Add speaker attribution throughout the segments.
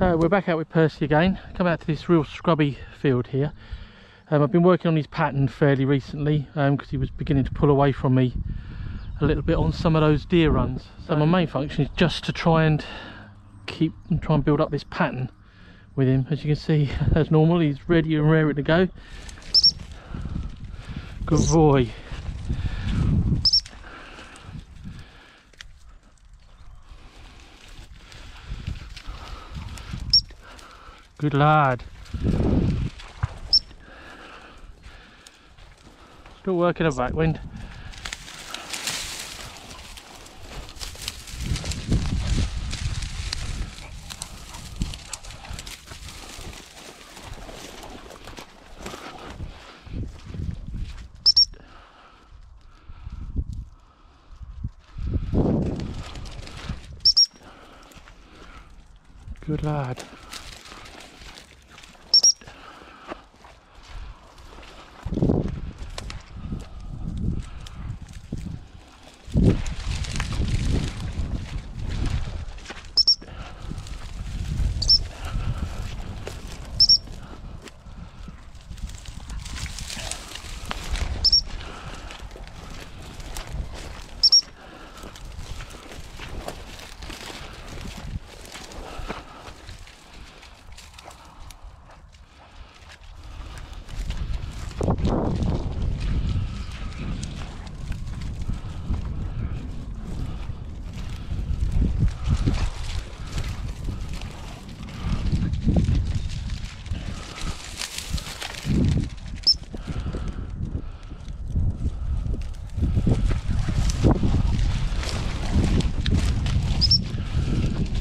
Speaker 1: we're back out with Percy again. Come out to this real scrubby field here. Um, I've been working on his pattern fairly recently because um, he was beginning to pull away from me a little bit on some of those deer runs. So my main function is just to try and keep and try and build up this pattern with him. As you can see, as normal, he's ready and raring to go. Good boy. Good lad. Still working a backwind. Good lad.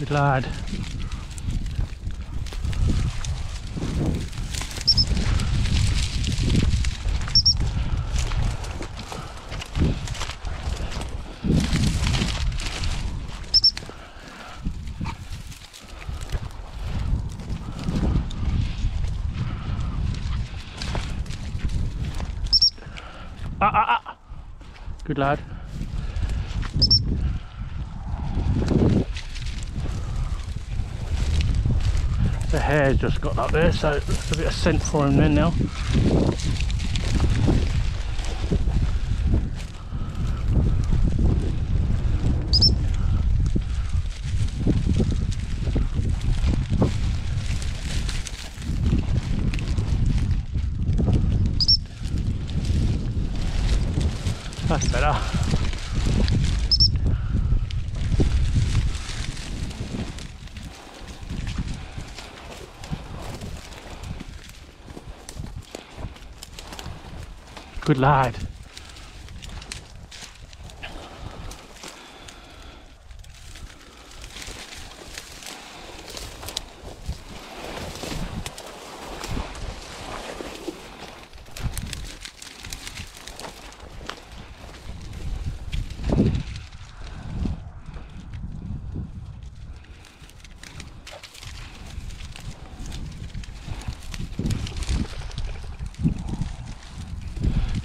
Speaker 1: Good lad. Ah, ah, ah. Good lad. Hare's just got up there, so it's a bit of scent for him then now. That's better. Good lad.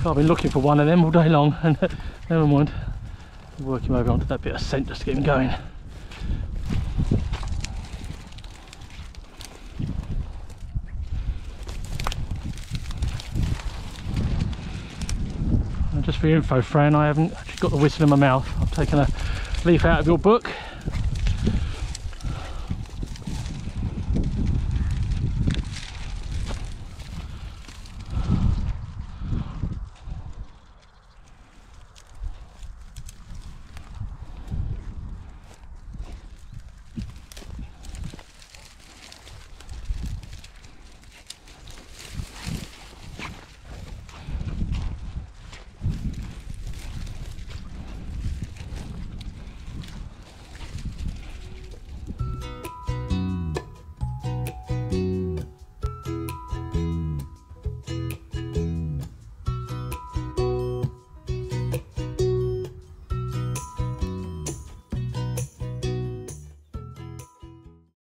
Speaker 1: I've been looking for one of them all day long and never mind. I'm working over onto that bit of scent just to get him going. And just for your info, Fran, I haven't actually got the whistle in my mouth. I've taken a leaf out of your book